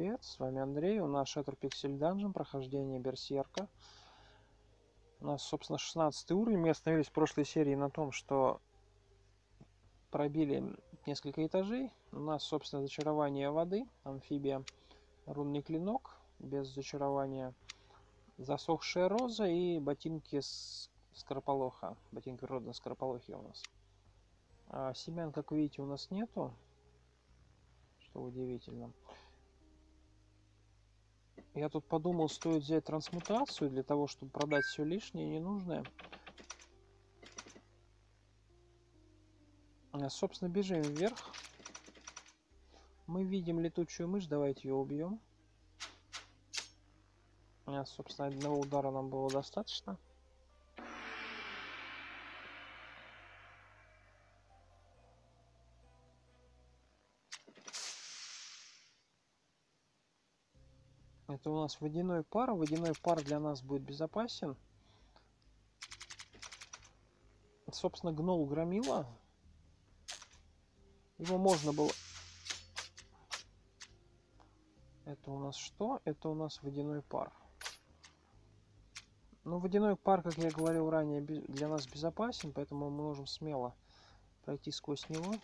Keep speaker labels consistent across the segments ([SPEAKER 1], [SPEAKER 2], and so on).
[SPEAKER 1] привет! С вами Андрей. У нас Shatter Pixel Dungeon, прохождение Берсерка. У нас, собственно, 16 уровень. Мы остановились в прошлой серии на том, что пробили несколько этажей. У нас, собственно, зачарование воды, амфибия, рунный клинок, без зачарования, засохшая роза и ботинки с скорополоха. Ботинки природы скорополохи у нас. А семян, как видите, у нас нету что удивительно. Я тут подумал, стоит взять трансмутацию для того, чтобы продать все лишнее ненужное. А, собственно, бежим вверх. Мы видим летучую мышь, давайте ее убьем. А, собственно, одного удара нам было достаточно. Это у нас водяной пар. Водяной пар для нас будет безопасен. Собственно, гнол громила. Его можно было... Это у нас что? Это у нас водяной пар. Ну, водяной пар, как я говорил ранее, для нас безопасен, поэтому мы можем смело пройти сквозь него.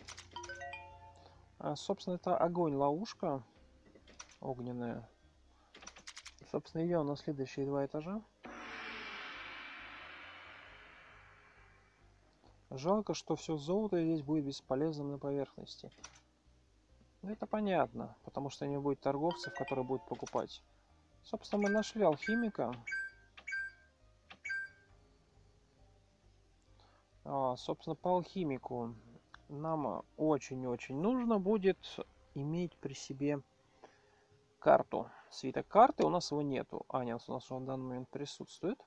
[SPEAKER 1] А, собственно, это огонь-ловушка огненная. Собственно, идем на следующие два этажа. Жалко, что все золото здесь будет бесполезным на поверхности. Ну, это понятно, потому что не будет торговцев, которые будут покупать. Собственно, мы нашли алхимика. А, собственно, по алхимику нам очень-очень нужно будет иметь при себе карту. Свиток карты у нас его нету. А, нет, у нас он в данный момент присутствует.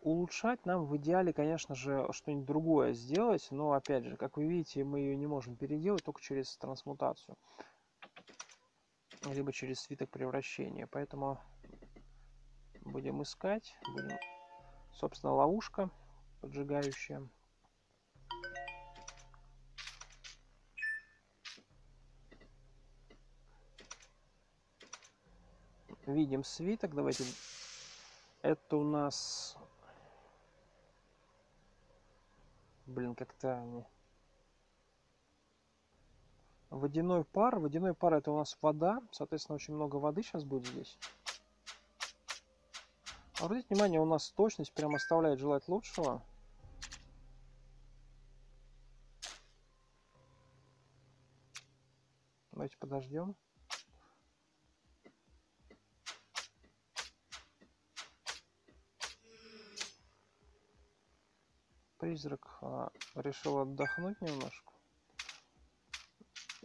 [SPEAKER 1] Улучшать нам в идеале, конечно же, что-нибудь другое сделать. Но, опять же, как вы видите, мы ее не можем переделать только через трансмутацию. Либо через свиток превращения. Поэтому будем искать. Будем... Собственно, ловушка поджигающая. Видим свиток. Давайте. Это у нас... Блин, как-то... Водяной пар. Водяной пар это у нас вода. Соответственно, очень много воды сейчас будет здесь. Обратите внимание, у нас точность прям оставляет желать лучшего. Давайте подождем. Призрак а, решил отдохнуть немножко.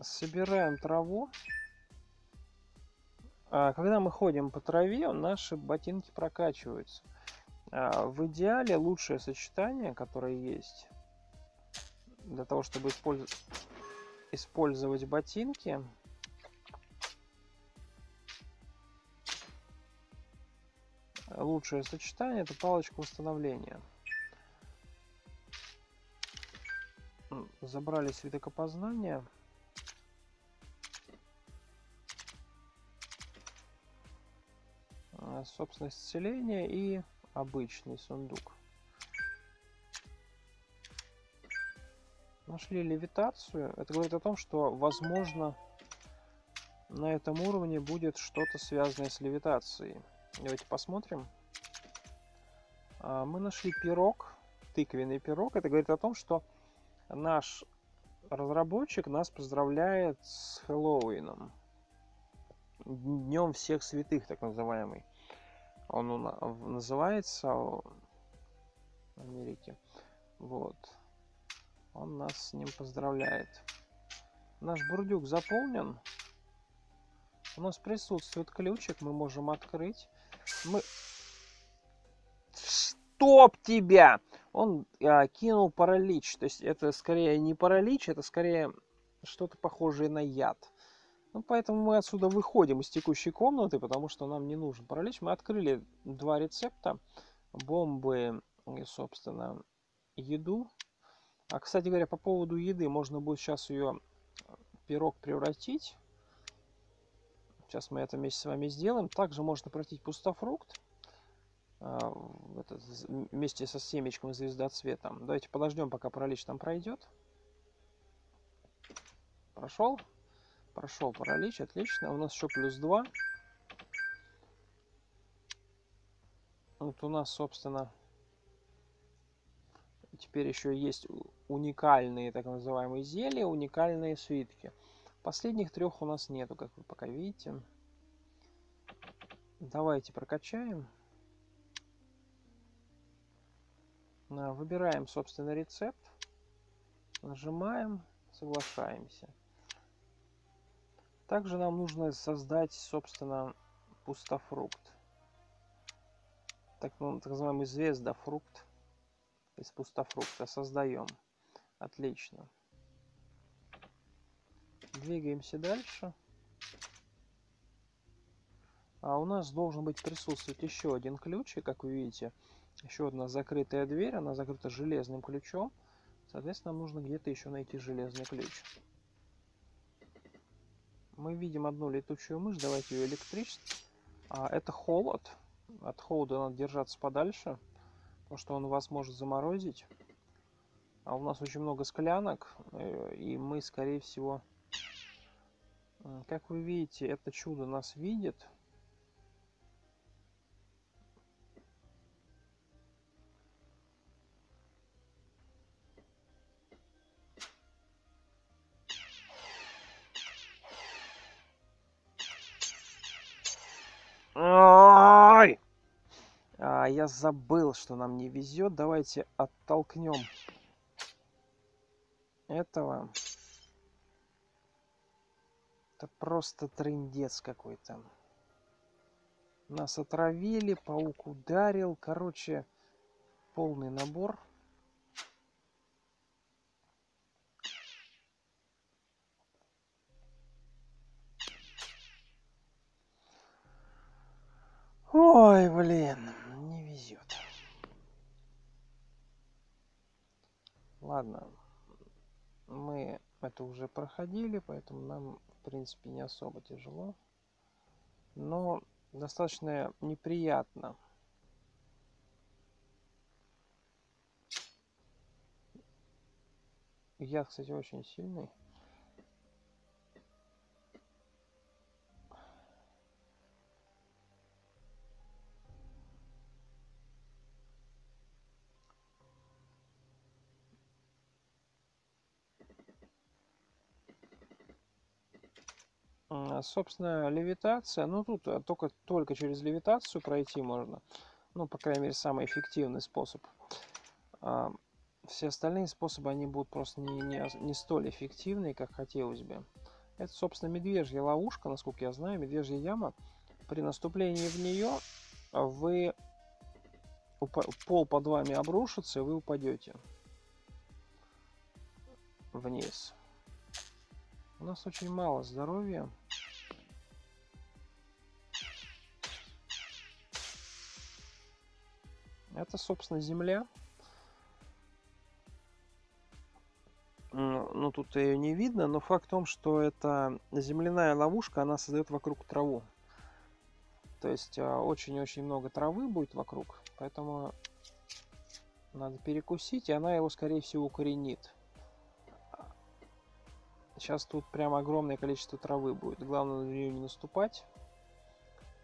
[SPEAKER 1] Собираем траву. А, когда мы ходим по траве, наши ботинки прокачиваются. А, в идеале лучшее сочетание, которое есть для того, чтобы использовать, использовать ботинки, лучшее сочетание это палочка восстановления. Забрали свиток опознания. А, собственно, исцеление и обычный сундук. Нашли левитацию. Это говорит о том, что, возможно, на этом уровне будет что-то связанное с левитацией. Давайте посмотрим. А, мы нашли пирог, тыквенный пирог. Это говорит о том, что наш разработчик нас поздравляет с Хэллоуином. Днем всех святых, так называемый. Он называется в Америке. Вот. Он нас с ним поздравляет. Наш бурдюк заполнен. У нас присутствует ключик, мы можем открыть. Мы... Стоп тебя! Он а, кинул паралич. То есть это скорее не паралич, это скорее что-то похожее на яд. Ну, поэтому мы отсюда выходим из текущей комнаты, потому что нам не нужен паралич. Мы открыли два рецепта. Бомбы и, собственно, еду. А, кстати говоря, по поводу еды, можно будет сейчас ее пирог превратить. Сейчас мы это вместе с вами сделаем. Также можно пройти пустофрукт этот, вместе со семечком звезда цветом. Давайте подождем, пока паралич там пройдет. Прошел? Прошел паралич, отлично. У нас еще плюс 2. Вот у нас, собственно, теперь еще есть уникальные так называемые зелья, уникальные свитки. Последних трех у нас нету, как вы пока видите. Давайте прокачаем. Выбираем, собственно, рецепт. Нажимаем, соглашаемся. Также нам нужно создать, собственно, пустофрукт. Так, ну, так называемый звездофрукт из пустофрукта создаем. Отлично. Двигаемся дальше. А у нас должен быть присутствовать еще один ключ, и как вы видите, еще одна закрытая дверь, она закрыта железным ключом. Соответственно, нам нужно где-то еще найти железный ключ. Мы видим одну летучую мышь, давайте ее электричество. А, это холод. От холода надо держаться подальше, потому что он вас может заморозить. А у нас очень много склянок, э, и мы, скорее всего, как вы видите, это чудо нас видит. А, я забыл, что нам не везет. Давайте оттолкнем этого. Это просто трендец какой-то. Нас отравили, паук ударил. Короче, полный набор. Ой, блин, не везет. Ладно, мы это уже проходили, поэтому нам, в принципе, не особо тяжело. Но достаточно неприятно. Яд, кстати, очень сильный. А, собственно, левитация, ну тут э, только, только через левитацию пройти можно. Ну, по крайней мере, самый эффективный способ. А, все остальные способы, они будут просто не, не, не столь эффективны, как хотелось бы. Это, собственно, медвежья ловушка, насколько я знаю, медвежья яма. При наступлении в нее вы пол под вами обрушится, и вы упадете вниз. У нас очень мало здоровья. Это, собственно, земля. Ну, тут ее не видно, но факт в том, что это земляная ловушка, она создает вокруг траву. То есть а, очень-очень много травы будет вокруг, поэтому надо перекусить, и она его, скорее всего, укоренит. Сейчас тут прям огромное количество травы будет. Главное на нее не наступать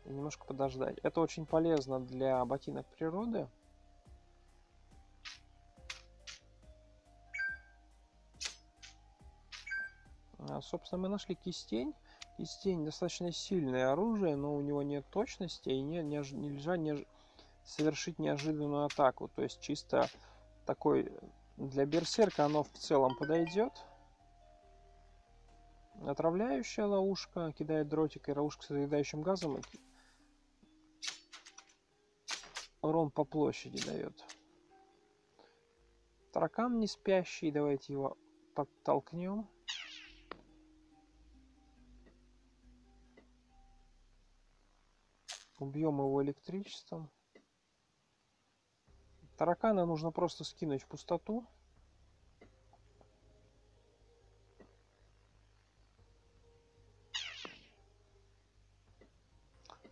[SPEAKER 1] и немножко подождать. Это очень полезно для ботинок природы. А, собственно, мы нашли кистень. Кистень достаточно сильное оружие, но у него нет точности и не, не, нельзя не, совершить неожиданную атаку. То есть чисто такой для берсерка оно в целом подойдет. Отравляющая ловушка кидает дротик и ловушка с заедающим газом. Урон по площади дает. Таракан не спящий. Давайте его подтолкнем. Убьем его электричеством. Таракана нужно просто скинуть в пустоту.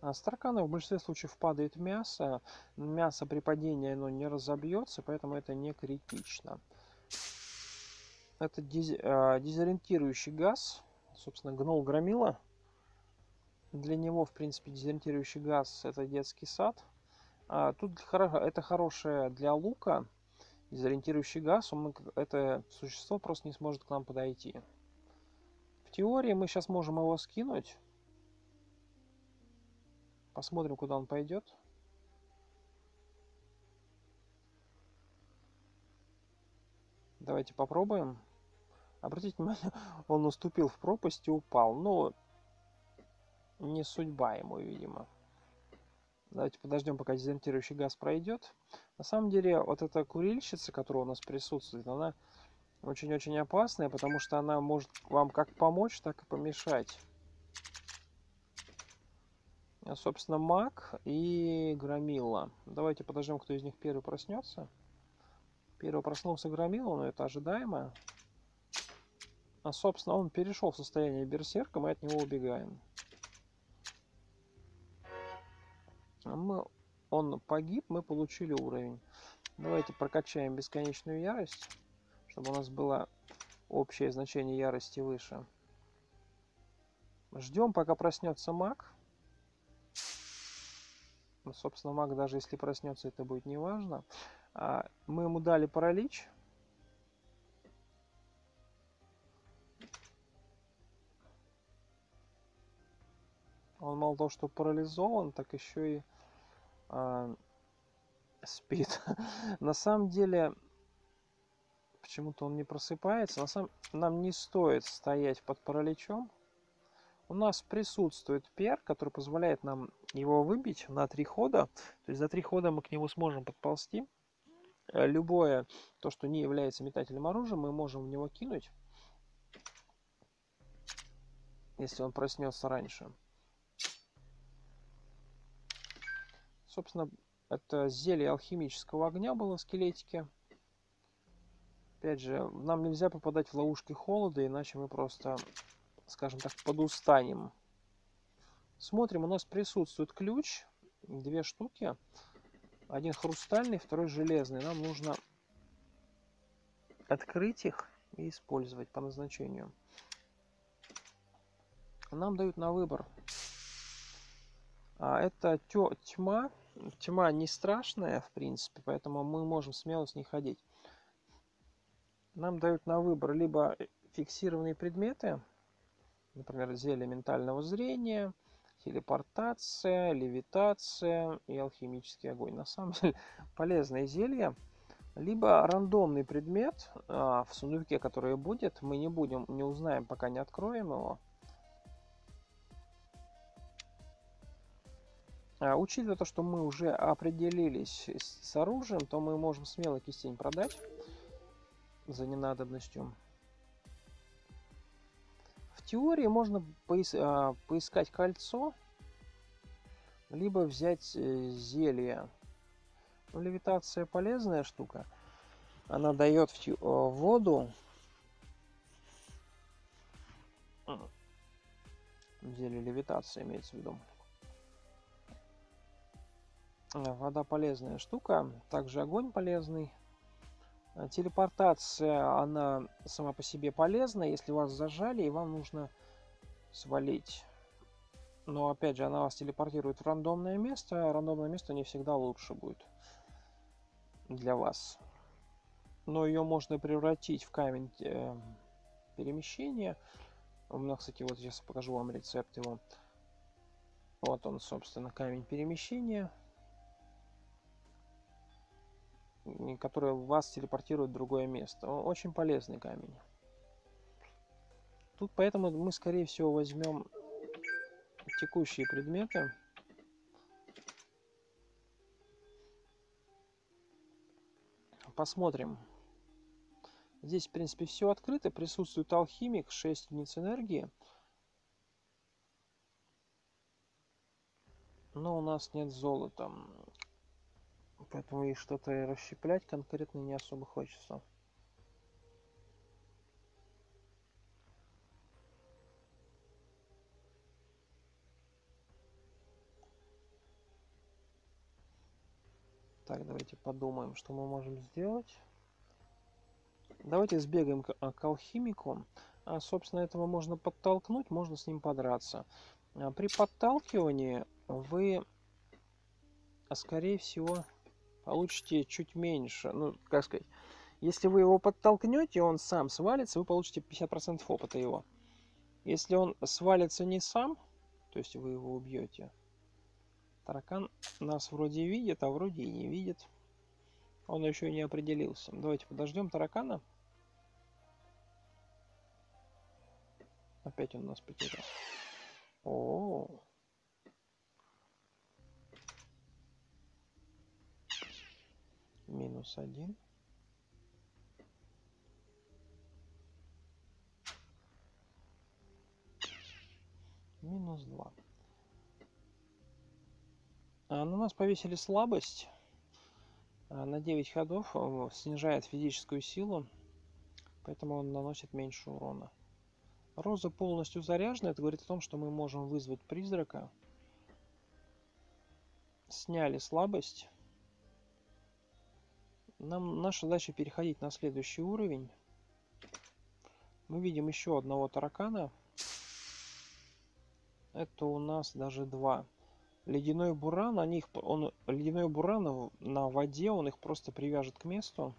[SPEAKER 1] С таракана в большинстве случаев падает мясо. Мясо при падении оно не разобьется, поэтому это не критично. Это э, дезориентирующий газ. Собственно, гнол громила. Для него, в принципе, дезориентирующий газ это детский сад. А, тут это хорошее для лука. Дезориентирующий газ, он, это существо просто не сможет к нам подойти. В теории мы сейчас можем его скинуть. Посмотрим, куда он пойдет. Давайте попробуем. Обратите внимание, он наступил в пропасть и упал. Но не судьба ему, видимо. Давайте подождем, пока дезориентирующий газ пройдет. На самом деле, вот эта курильщица, которая у нас присутствует, она очень-очень опасная, потому что она может вам как помочь, так и помешать. Собственно, маг и громила. Давайте подождем, кто из них первый проснется. Первый проснулся громила, но это ожидаемо. А, собственно, он перешел в состояние берсерка, мы от него убегаем. А мы, он погиб, мы получили уровень. Давайте прокачаем бесконечную ярость, чтобы у нас было общее значение ярости выше. Ждем, пока проснется маг. Ну, собственно, маг, даже если проснется, это будет неважно. А, мы ему дали паралич. Он мало того, что парализован, так еще и э, спит. На самом деле, почему-то он не просыпается. На самом... Нам не стоит стоять под параличом. У нас присутствует пер, который позволяет нам его выбить на три хода. То есть за три хода мы к нему сможем подползти. Э, любое, то, что не является метательным оружием, мы можем в него кинуть, если он проснется раньше. Собственно, это зелье алхимического огня было в скелетике. Опять же, нам нельзя попадать в ловушки холода, иначе мы просто, скажем так, подустанем. Смотрим, у нас присутствует ключ, две штуки. Один хрустальный, второй железный. Нам нужно открыть их и использовать по назначению. Нам дают на выбор. А, это тьма тьма не страшная, в принципе, поэтому мы можем смело с ней ходить. Нам дают на выбор либо фиксированные предметы, например, зелье ментального зрения, телепортация, левитация и алхимический огонь. На самом деле полезные зелья. Либо рандомный предмет а, в сундуке, который будет, мы не будем, не узнаем, пока не откроем его. А, учитывая то, что мы уже определились с оружием, то мы можем смело кистень продать за ненадобностью. Теории можно а, поискать кольцо, либо взять э, зелье. Ну, левитация полезная штука. Она дает в э, воду. Зелье левитация имеется в виду. Вода полезная штука. Также огонь полезный. Э, телепортация, она сама по себе полезна, если вас зажали и вам нужно свалить. Но опять же, она вас телепортирует в рандомное место. А рандомное место не всегда лучше будет для вас. Но ее можно превратить в камень э, перемещения. У меня, кстати, вот сейчас покажу вам рецепт его. Вот он, собственно, камень перемещения. Который вас телепортирует в другое место. Очень полезный камень. Тут поэтому мы, скорее всего, возьмем текущие предметы. Посмотрим. Здесь, в принципе, все открыто. Присутствует алхимик, 6 единиц энергии. Но у нас нет золота. Поэтому и что-то расщеплять конкретно не особо хочется. Так, давайте подумаем, что мы можем сделать. Давайте сбегаем к, а, к алхимику. А, собственно, этого можно подтолкнуть, можно с ним подраться. А, при подталкивании вы, а, скорее всего, получите чуть меньше. Ну, как сказать, если вы его подтолкнете, он сам свалится, вы получите 50% опыта его. Если он свалится не сам, то есть вы его убьете, таракан нас вроде видит, а вроде и не видит. Он еще не определился. Давайте подождем таракана. Опять он нас потерял. О, -о, -о. Минус один. Минус два. А, на нас повесили слабость. А, на 9 ходов снижает физическую силу, поэтому он наносит меньше урона. Роза полностью заряжена. Это говорит о том, что мы можем вызвать призрака. Сняли слабость. Нам наша задача переходить на следующий уровень. Мы видим еще одного таракана. Это у нас даже два. Ледяной буран, они их, он, ледяной буран на воде, он их просто привяжет к месту.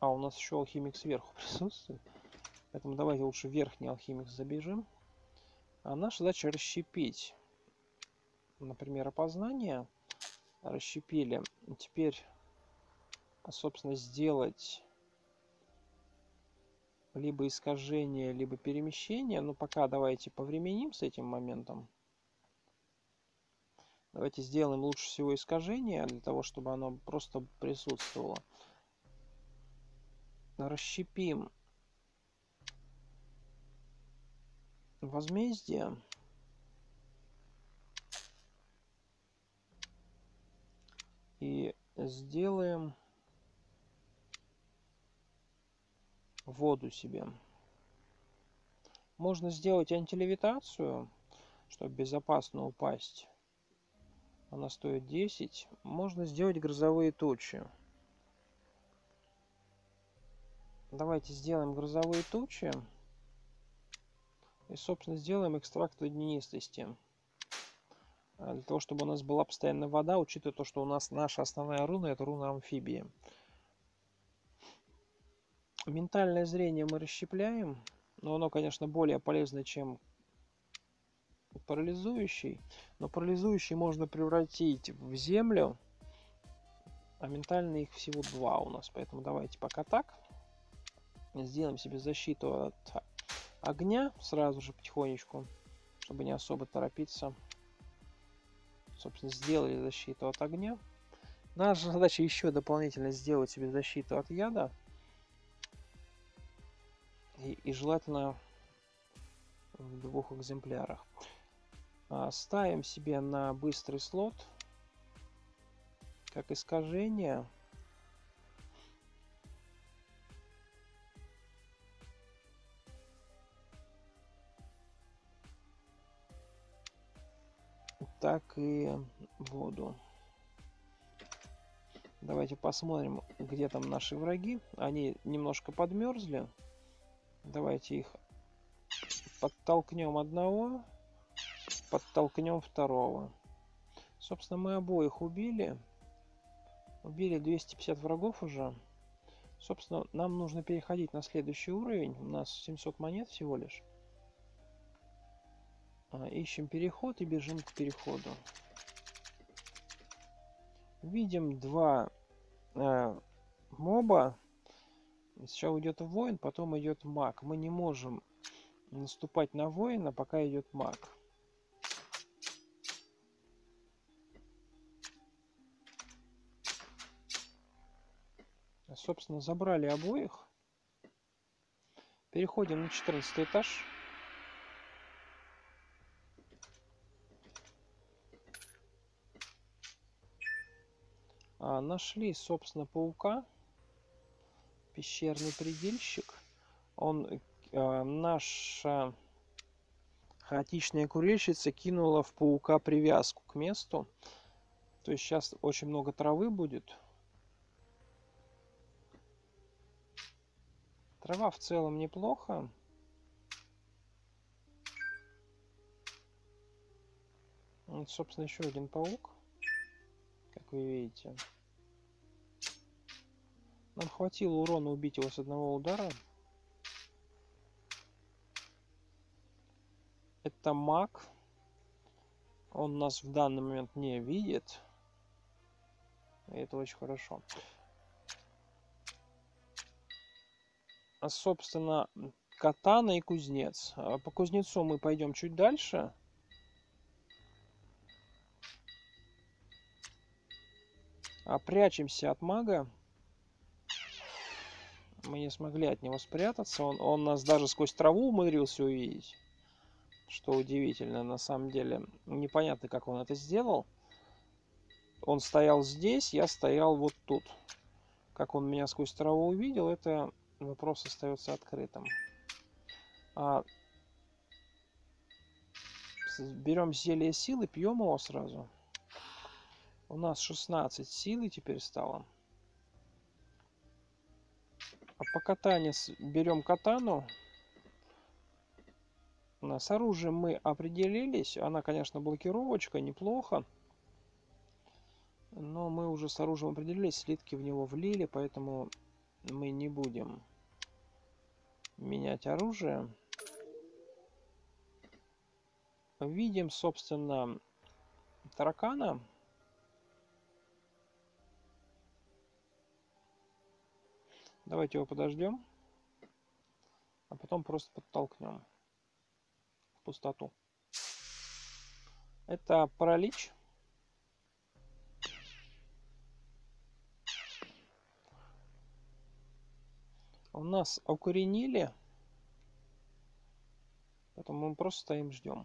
[SPEAKER 1] А, у нас еще алхимик сверху присутствует. Поэтому давайте лучше верхний алхимик забежим. А наша задача расщепить. Например, опознание. Расщепили. Теперь, собственно, сделать либо искажение, либо перемещение. Но пока давайте повременим с этим моментом. Давайте сделаем лучше всего искажение, для того, чтобы оно просто присутствовало. Расщепим возмездие. И сделаем воду себе. Можно сделать антилевитацию, чтобы безопасно упасть. Она стоит 10. Можно сделать грозовые тучи. Давайте сделаем грозовые тучи. И, собственно, сделаем экстракт водянистости. А, для того, чтобы у нас была постоянная вода, учитывая то, что у нас наша основная руна это руна амфибии. Ментальное зрение мы расщепляем, но оно, конечно, более полезно, чем парализующий. Но парализующий можно превратить в землю, а ментальные их всего два у нас. Поэтому давайте пока так. Сделаем себе защиту от огня сразу же потихонечку, чтобы не особо торопиться. Собственно, сделали защиту от огня. Наша задача еще дополнительно сделать себе защиту от яда. И, и желательно в двух экземплярах. А, ставим себе на быстрый слот как искажение так и воду. Давайте посмотрим, где там наши враги. Они немножко подмерзли. Давайте их подтолкнем одного, подтолкнем второго. Собственно, мы обоих убили. Убили 250 врагов уже. Собственно, нам нужно переходить на следующий уровень. У нас 700 монет всего лишь. А, ищем переход и бежим к переходу. Видим два э, моба. Сначала идет воин, потом идет маг. Мы не можем наступать на воина, пока идет маг. Собственно, забрали обоих. Переходим на 14 этаж. А, нашли, собственно, паука. Пещерный предельщик. Он, э, наша хаотичная курильщица кинула в паука привязку к месту. То есть сейчас очень много травы будет. Трава в целом неплохо. Вот, собственно, еще один паук, как вы видите. Нам хватило урона убить его с одного удара. Это маг. Он нас в данный момент не видит. И это очень хорошо. А, собственно, катана и кузнец. А по кузнецу мы пойдем чуть дальше. А прячемся от мага. Мы не смогли от него спрятаться. Он, он нас даже сквозь траву умудрился увидеть. Что удивительно, на самом деле. Непонятно, как он это сделал. Он стоял здесь, я стоял вот тут. Как он меня сквозь траву увидел, это вопрос остается открытым. А, берем зелье силы, пьем его сразу. У нас 16 силы теперь стало. А по катане берем катану. С оружием мы определились. Она, конечно, блокировочка, неплохо. Но мы уже с оружием определились, слитки в него влили, поэтому мы не будем менять оружие. Видим, собственно, таракана. Давайте его подождем, а потом просто подтолкнем в пустоту. Это паралич. У нас укоренили, поэтому мы просто стоим ждем.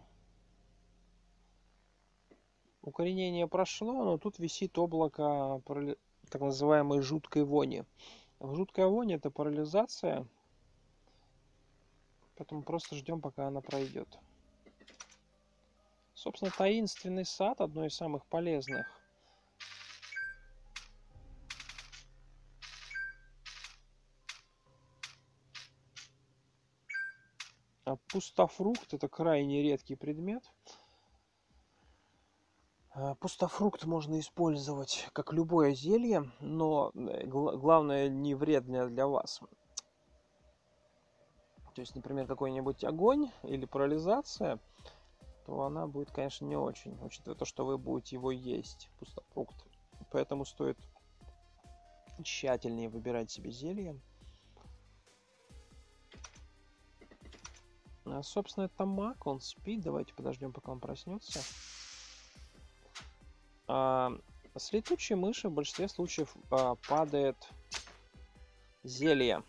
[SPEAKER 1] Укоренение прошло, но тут висит облако так называемой жуткой вони. Жуткая вонь это парализация. Поэтому просто ждем, пока она пройдет. Собственно, таинственный сад одно из самых полезных. А пустофрукт это крайне редкий предмет. Э, пустофрукт можно использовать как любое зелье, но э, главное не вредное для вас. То есть, например, какой-нибудь огонь или парализация, то она будет, конечно, не очень, учитывая то, что вы будете его есть, пустофрукт. Поэтому стоит тщательнее выбирать себе зелье. А, собственно, это маг, он спит. Давайте подождем, пока он проснется. А, с летучей мыши в большинстве случаев а, падает зелье.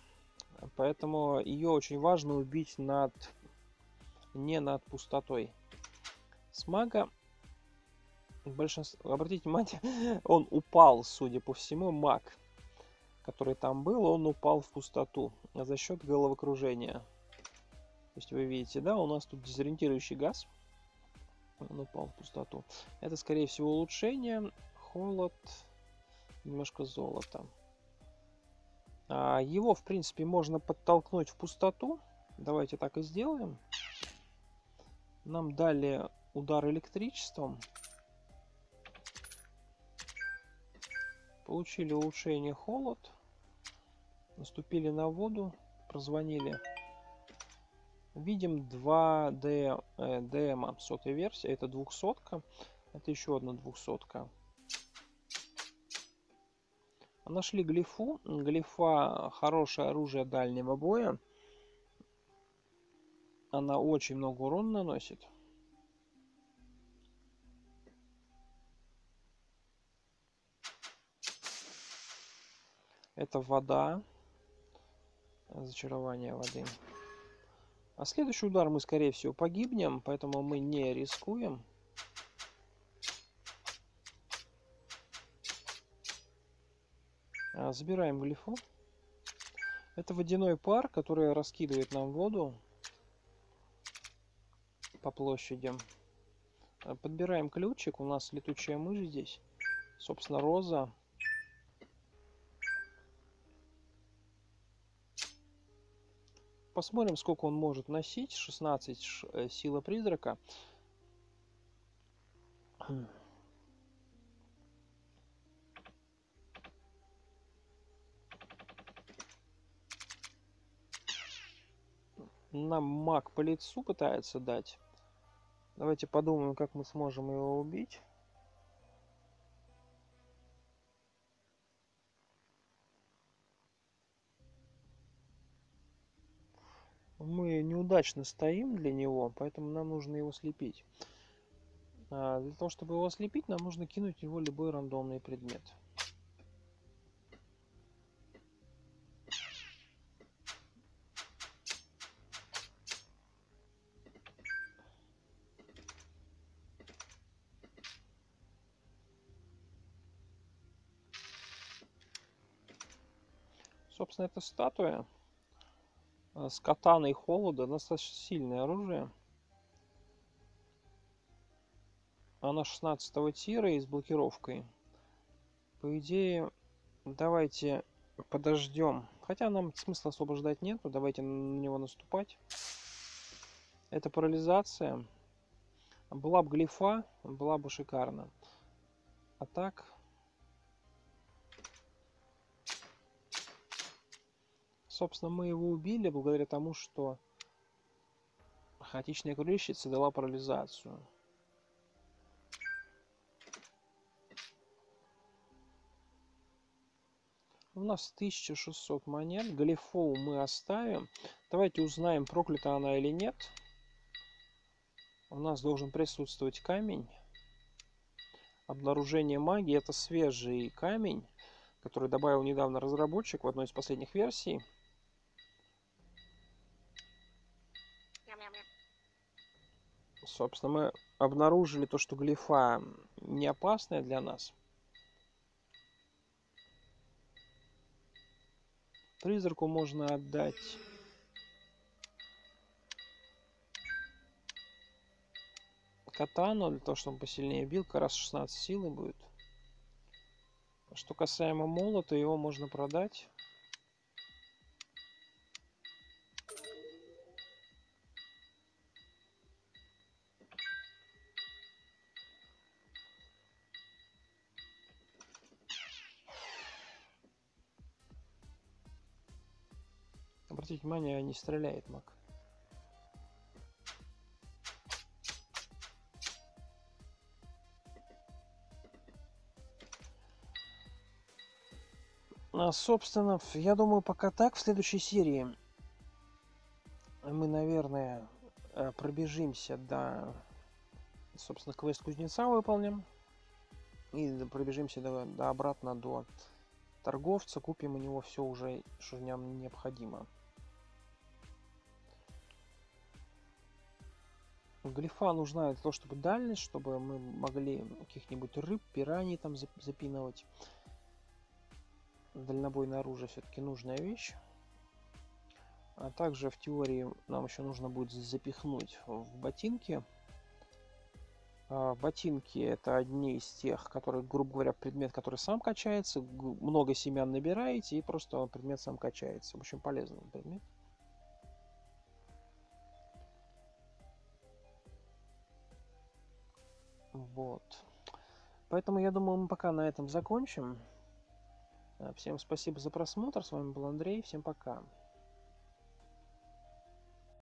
[SPEAKER 1] Поэтому ее очень важно убить над не над пустотой. С мага большинство... Обратите внимание, он упал, судя по всему, маг, который там был, он упал в пустоту за счет головокружения. То есть вы видите, да, у нас тут дезориентирующий газ он упал в пустоту. Это, скорее всего, улучшение. Холод, немножко золота. А, его, в принципе, можно подтолкнуть в пустоту. Давайте так и сделаем. Нам дали удар электричеством. Получили улучшение холод. Наступили на воду. Прозвонили Видим 2D э, DM сотой версии. Это двухсотка. Это еще одна двухсотка. Нашли глифу. Глифа хорошее оружие дальнего боя. Она очень много урона наносит. Это вода. Зачарование воды. А следующий удар мы, скорее всего, погибнем, поэтому мы не рискуем. А, забираем глифу. Это водяной пар, который раскидывает нам воду по площади. А, подбираем ключик. У нас летучая мышь здесь. Собственно, роза. Посмотрим, сколько он может носить. 16 э, сила призрака. Нам маг по лицу пытается дать. Давайте подумаем, как мы сможем его убить. Мы неудачно стоим для него, поэтому нам нужно его слепить. А для того, чтобы его слепить, нам нужно кинуть в него любой рандомный предмет. Собственно, эта статуя с катаной холода достаточно сильное оружие. Она 16 тира и с блокировкой. По идее, давайте подождем. Хотя нам смысла освобождать нету. Давайте на него наступать. Это парализация. Была бы глифа, была бы шикарно. А так, Собственно, мы его убили благодаря тому, что хаотичная крыльщица дала парализацию. У нас 1600 монет. Глифоу мы оставим. Давайте узнаем, проклята она или нет. У нас должен присутствовать камень. Обнаружение магии. Это свежий камень, который добавил недавно разработчик в одной из последних версий. Собственно, мы обнаружили то, что глифа не опасная для нас. Призраку можно отдать катану, для того, чтобы он посильнее бил, как раз 16 силы будет. Что касаемо молота, его можно продать. Внимание, не стреляет маг. А, собственно, я думаю, пока так. В следующей серии мы, наверное, э, пробежимся до, собственно, квест кузнеца выполним. И пробежимся до, до обратно до торговца, купим у него все уже, что нам необходимо. Глифа нужна для того, чтобы дальность, чтобы мы могли каких-нибудь рыб, пираний там запинывать. Дальнобойное оружие все-таки нужная вещь. А также в теории нам еще нужно будет запихнуть в ботинки. А ботинки это одни из тех, которые, грубо говоря, предмет, который сам качается. Много семян набираете и просто предмет сам качается. В общем, полезный предмет. Вот. Поэтому я думаю, мы пока на этом закончим. Всем спасибо за просмотр. С вами был Андрей. Всем пока.